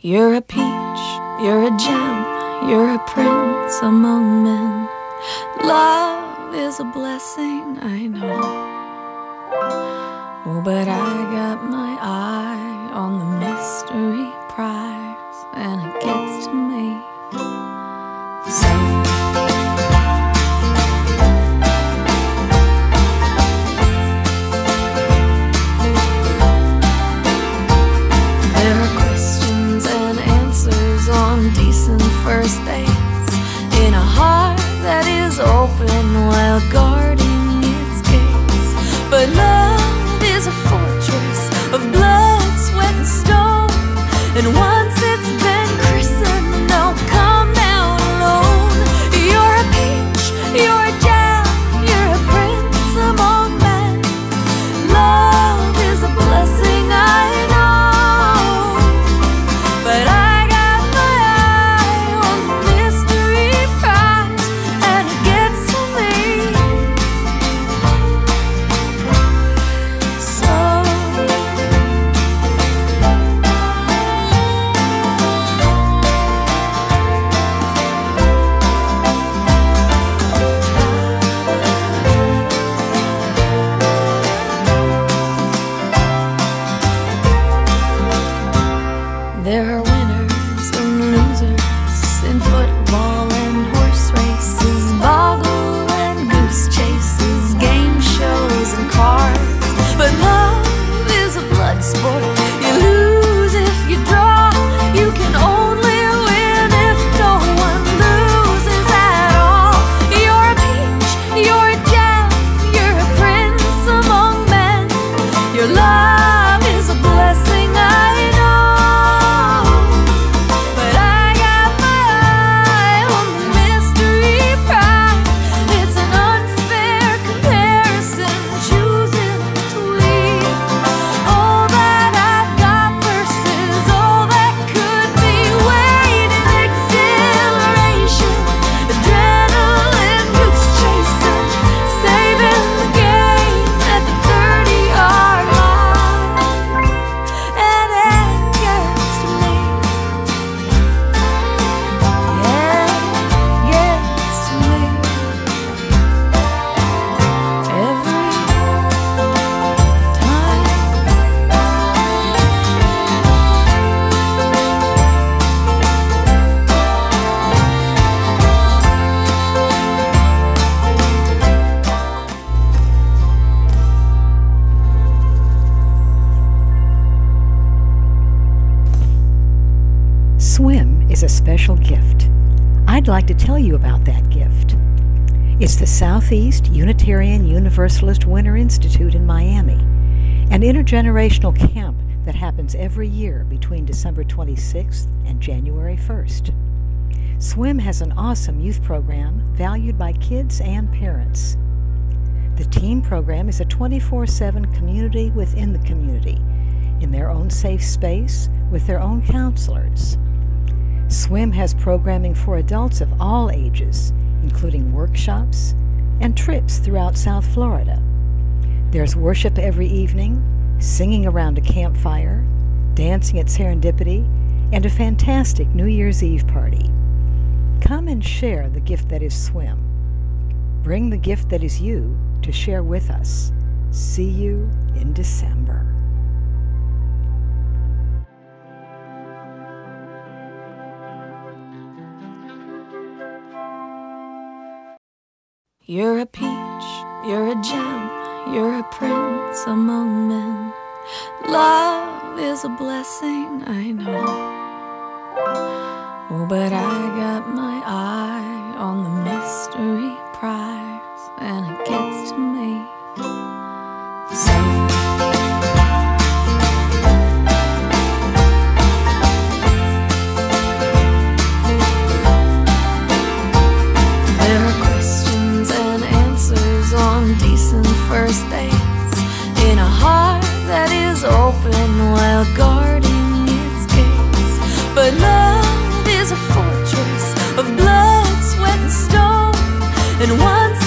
You're a peach, you're a gem, you're a prince among men. Love is a blessing, I know. Oh, but I got my eye guarding its gates. But love is a fortress of blood, sweat, and stone, and once is a special gift. I'd like to tell you about that gift. It's the Southeast Unitarian Universalist Winter Institute in Miami, an intergenerational camp that happens every year between December 26th and January 1st. Swim has an awesome youth program valued by kids and parents. The teen program is a 24 7 community within the community, in their own safe space with their own counselors. Swim has programming for adults of all ages, including workshops and trips throughout South Florida. There's worship every evening, singing around a campfire, dancing at Serendipity, and a fantastic New Year's Eve party. Come and share the gift that is swim. Bring the gift that is you to share with us. See you in December. You're a peach, you're a gem, you're a prince among men. Love is a blessing, I know. Oh, but I got my eye Love is a fortress of blood, sweat, and stone. And once